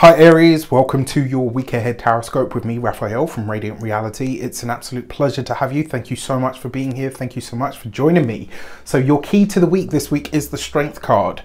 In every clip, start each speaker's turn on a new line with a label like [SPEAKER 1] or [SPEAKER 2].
[SPEAKER 1] Hi Aries, welcome to your week ahead Taroscope with me, Raphael from Reydiant Reality. It's an absolute pleasure to have you. Thank you so much for being here. Thank you so much for joining me. So your key to the week this week is the Strength card.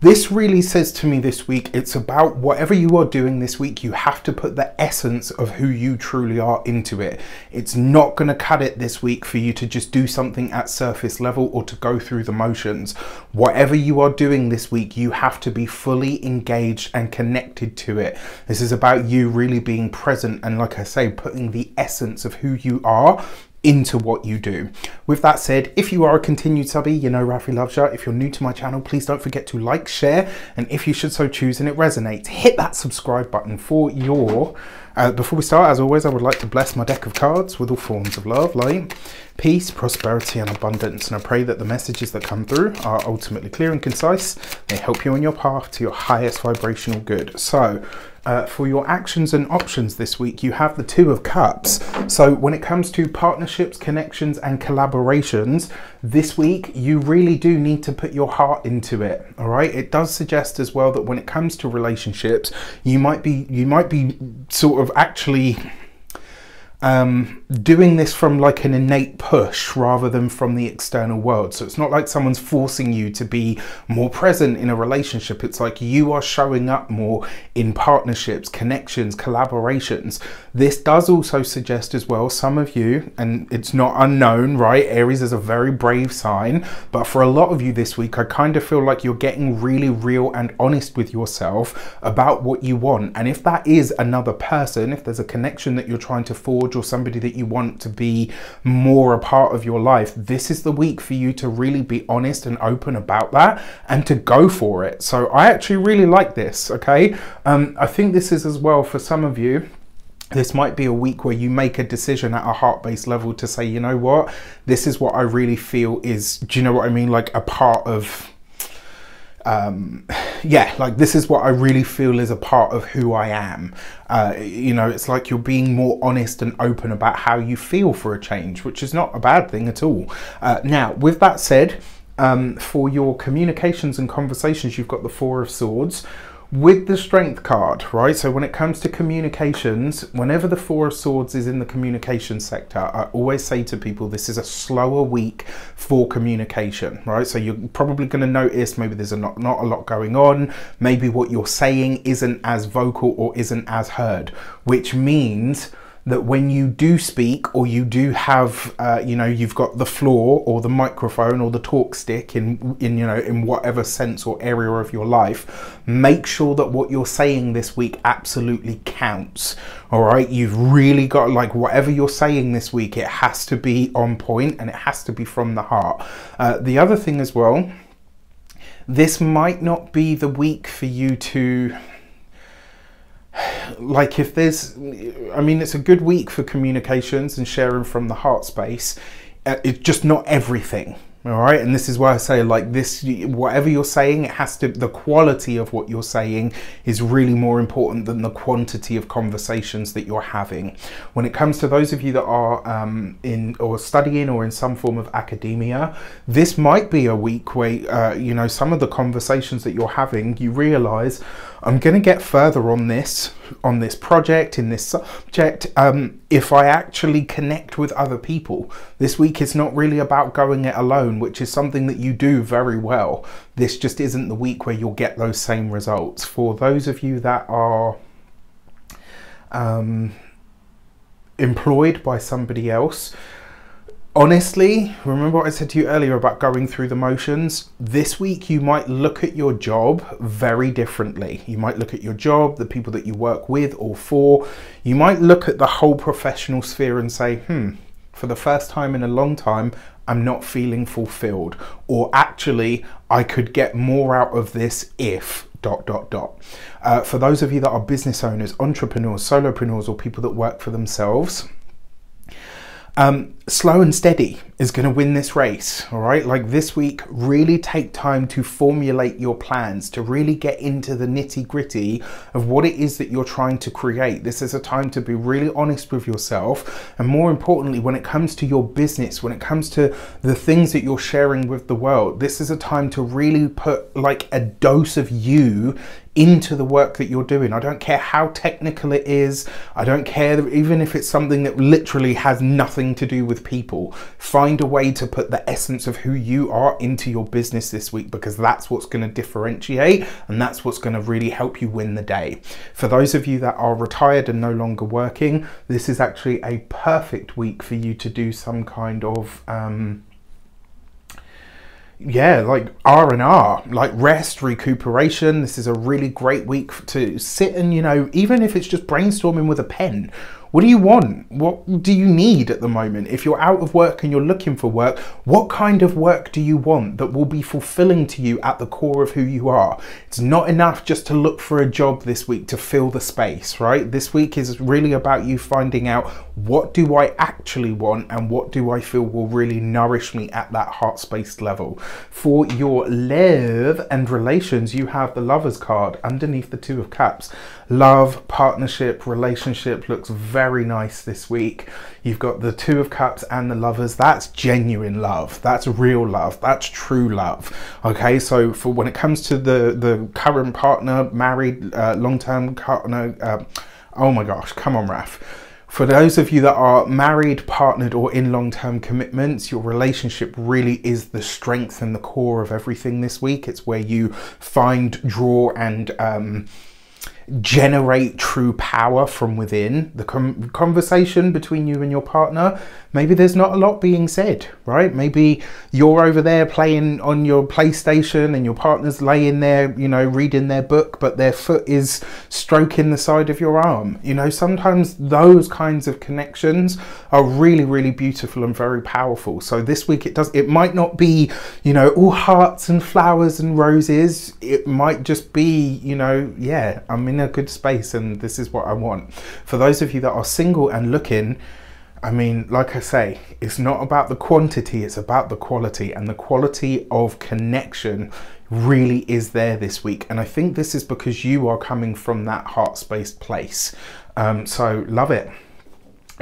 [SPEAKER 1] This really says to me this week, it's about whatever you are doing this week, you have to put the essence of who you truly are into it. It's not going to cut it this week for you to just do something at surface level or to go through the motions. Whatever you are doing this week, you have to be fully engaged and connected to it. This is about you really being present and, like I say, putting the essence of who you are into what you do. With that said, if you are a continued subby, you know Rafi loves you. If you're new to my channel, please don't forget to like, share, and if you should so choose and it resonates, hit that subscribe button for your... Uh, before we start, as always, I would like to bless my deck of cards with all forms of love, light, peace, prosperity, and abundance. And I pray that the messages that come through are ultimately clear and concise. They help you on your path to your highest vibrational good. So, uh, for your actions and options this week, you have the Two of Cups. So when it comes to partnerships, connections, and collaborations, this week you really do need to put your heart into it. All right. It does suggest as well that when it comes to relationships, you might be you might be sort of actually um, doing this from like an innate push rather than from the external world. So it's not like someone's forcing you to be more present in a relationship. It's like you are showing up more in partnerships, connections, collaborations. This does also suggest as well, some of you, and it's not unknown, right? Aries is a very brave sign, but for a lot of you this week, I kind of feel like you're getting really real and honest with yourself about what you want. And if that is another person, if there's a connection that you're trying to forge, or somebody that you want to be more a part of your life, this is the week for you to really be honest and open about that and to go for it. So I actually really like this, okay? Um, I think this is as well for some of you this might be a week where you make a decision at a heart-based level to say, you know what, this is what I really feel is, do you know what I mean? Like a part of um, yeah, like this is what I really feel is a part of who I am. Uh, you know, it's like you're being more honest and open about how you feel for a change, which is not a bad thing at all. Uh, now, with that said, um, for your communications and conversations, you've got the Four of Swords with the strength card, right? So when it comes to communications, whenever the Four of Swords is in the communication sector, I always say to people, this is a slower week for communication, right? So you're probably going to notice maybe there's a not, not a lot going on. Maybe what you're saying isn't as vocal or isn't as heard, which means that when you do speak or you do have, uh, you know, you've got the floor or the microphone or the talk stick in, in, you know, in whatever sense or area of your life, make sure that what you're saying this week absolutely counts. All right. You've really got like whatever you're saying this week, it has to be on point and it has to be from the heart. Uh, the other thing as well, this might not be the week for you to like if there's i mean it's a good week for communications and sharing from the heart space. Uh, it's just not everything all right? And this is why i say like this whatever you're saying it has to the quality of what you're saying is really more important than the quantity of conversations that you're having. When it comes to those of you that are um, in or studying or in some form of academia this might be a week where uh, you know some of the conversations that you're having you realize I'm going to get further on this, on this project, in this subject, um, if I actually connect with other people. This week is not really about going it alone, which is something that you do very well. This just isn't the week where you'll get those same results. For those of you that are um, employed by somebody else, honestly, remember what I said to you earlier about going through the motions? This week you might look at your job very differently. You might look at your job, the people that you work with or for. You might look at the whole professional sphere and say, hmm, for the first time in a long time, I'm not feeling fulfilled. Or actually, I could get more out of this if dot dot dot. Uh, for those of you that are business owners, entrepreneurs, solopreneurs, or people that work for themselves, um, slow and steady is going to win this race, all right? Like this week, really take time to formulate your plans, to really get into the nitty gritty of what it is that you're trying to create. This is a time to be really honest with yourself. And more importantly, when it comes to your business, when it comes to the things that you're sharing with the world, this is a time to really put like a dose of you into the work that you're doing. I don't care how technical it is. I don't care even if it's something that literally has nothing to do with people. Find a way to put the essence of who you are into your business this week because that's what's going to differentiate and that's what's going to really help you win the day. For those of you that are retired and no longer working, this is actually a perfect week for you to do some kind of um, yeah like r&r like rest recuperation this is a really great week to sit and you know even if it's just brainstorming with a pen what do you want? What do you need at the moment? If you're out of work and you're looking for work, what kind of work do you want that will be fulfilling to you at the core of who you are? It's not enough just to look for a job this week to fill the space, right? This week is really about you finding out what do I actually want and what do I feel will really nourish me at that heart space level. For your love and relations, you have the lover's card underneath the two of cups. Love, partnership, relationship looks very nice this week. You've got the Two of Cups and the Lovers. That's genuine love. That's real love. That's true love. Okay, so for when it comes to the the current partner, married, uh, long term partner. Uh, oh my gosh, come on, Raf. For those of you that are married, partnered, or in long term commitments, your relationship really is the strength and the core of everything this week. It's where you find, draw, and um, generate true power from within the conversation between you and your partner maybe there's not a lot being said, right? Maybe you're over there playing on your PlayStation and your partner's laying there, you know, reading their book, but their foot is stroking the side of your arm. You know, sometimes those kinds of connections are really, really beautiful and very powerful. So this week it does, it might not be, you know, all hearts and flowers and roses. It might just be, you know, yeah, I'm in a good space and this is what I want. For those of you that are single and looking, I mean, like I say, it's not about the quantity, it's about the quality, and the quality of connection really is there this week. And I think this is because you are coming from that heart space place. Um, so, love it.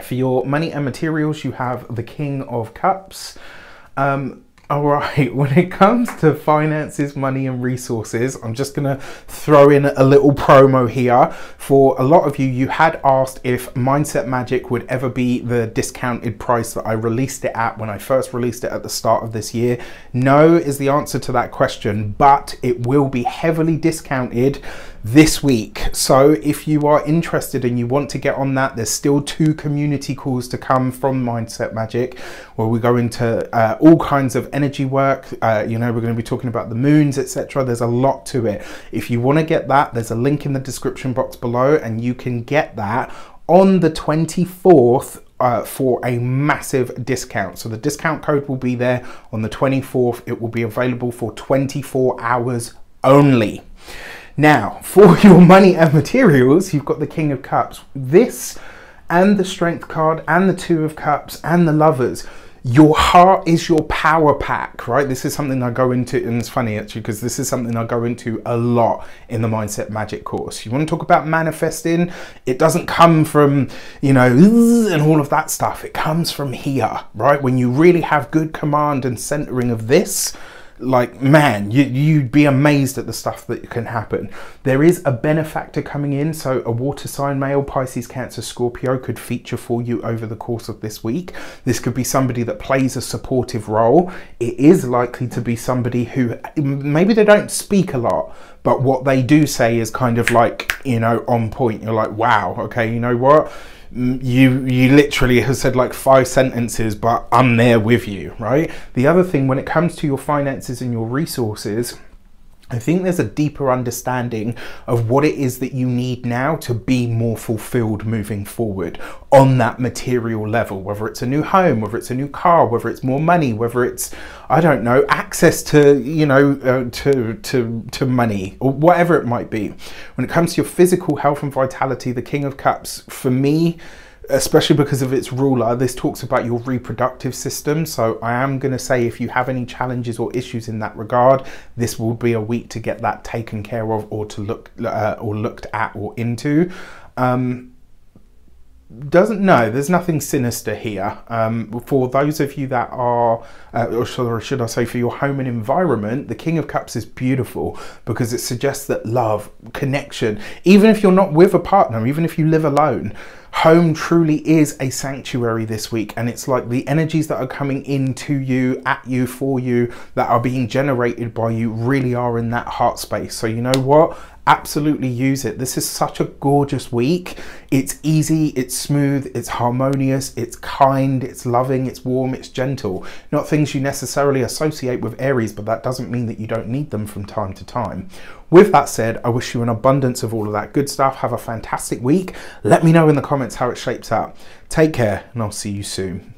[SPEAKER 1] For your money and materials, you have the King of Cups. Um, all right, when it comes to finances, money, and resources, I'm just going to throw in a little promo here. For a lot of you, you had asked if Mindset Magic would ever be the discounted price that I released it at when I first released it at the start of this year. No is the answer to that question, but it will be heavily discounted this week. So if you are interested and you want to get on that, there's still two community calls to come from Mindset Magic where we go into uh, all kinds of energy work. Uh, you know, we're going to be talking about the moons, etc. There's a lot to it. If you want to get that, there's a link in the description box below and you can get that on the 24th uh, for a massive discount. So the discount code will be there on the 24th. It will be available for 24 hours only. Now, for your money and materials, you've got the King of Cups. This and the Strength card and the Two of Cups and the Lovers. Your heart is your power pack, right? This is something I go into, and it's funny actually, because this is something I go into a lot in the Mindset Magic course. You want to talk about manifesting? It doesn't come from, you know, and all of that stuff. It comes from here, right? When you really have good command and centering of this, like man you, you'd be amazed at the stuff that can happen. There is a benefactor coming in. So a water sign male pisces cancer scorpio could feature for you over the course of this week. This could be somebody that plays a supportive role. It is likely to be somebody who maybe they don't speak a lot but what they do say is kind of like you know on point. You're like wow okay you know what you you literally have said like five sentences but i'm there with you right? The other thing when it comes to your finances and your resources I think there's a deeper understanding of what it is that you need now to be more fulfilled moving forward on that material level, whether it's a new home, whether it's a new car, whether it's more money, whether it's, I don't know, access to, you know, uh, to, to, to money or whatever it might be. When it comes to your physical health and vitality, the King of Cups, for me, especially because of its ruler, this talks about your reproductive system. So I am going to say if you have any challenges or issues in that regard, this will be a week to get that taken care of or to look uh, or looked at or into. Um, doesn't know there's nothing sinister here. Um, for those of you that are uh, or, should, or should i say for your home and environment the king of cups is beautiful because it suggests that love connection even if you're not with a partner even if you live alone home truly is a sanctuary this week. And it's like the energies that are coming into you at you for you that are being generated by you really are in that heart space. So you know what absolutely use it. This is such a gorgeous week. It's easy, it's smooth, it's harmonious, it's kind, it's loving, it's warm, it's gentle. Not things you necessarily associate with Aries, but that doesn't mean that you don't need them from time to time. With that said, I wish you an abundance of all of that good stuff. Have a fantastic week. Let me know in the comments how it shapes up. Take care, and I'll see you soon.